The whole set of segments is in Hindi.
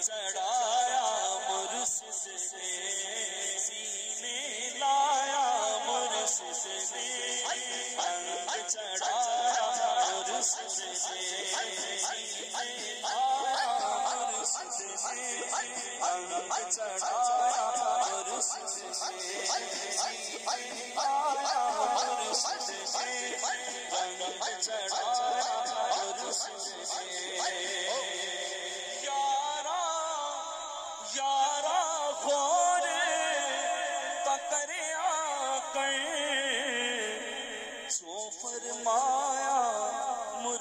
चढ़ाया मुर्शिद ने सीने लाया मुर्शिद चढ़ाया मुर्शिद ने सीने लाया मुर्शिद ने अंग चढ़ाया मुर्शिद ने सीने लाया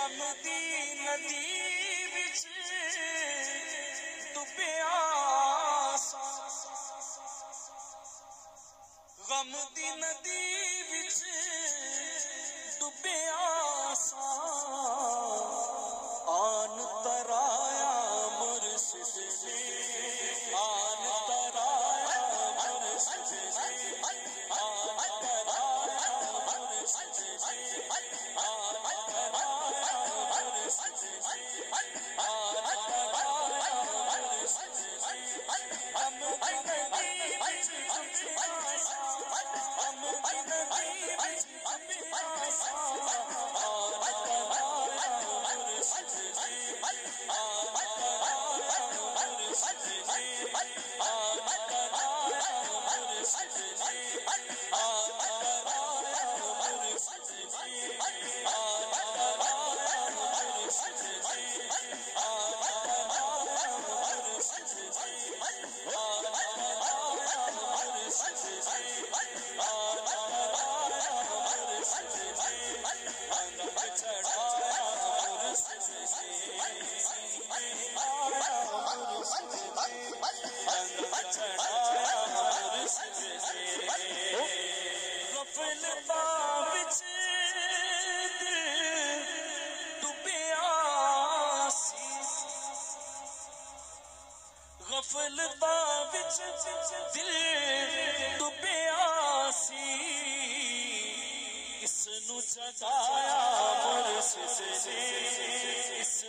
बगदी नदी बिच डुबया गम दी नदी बिच डुबया आसा Oh. ਕਲਬਾ ਵਿੱਚ ਦਿਲ ਡੁੱਬਿਆ ਸੀ ਇਸ ਨੂੰ ਜਗਾਇਆ ਮੁਰਸ਼ਿਦ ਨੇ I'm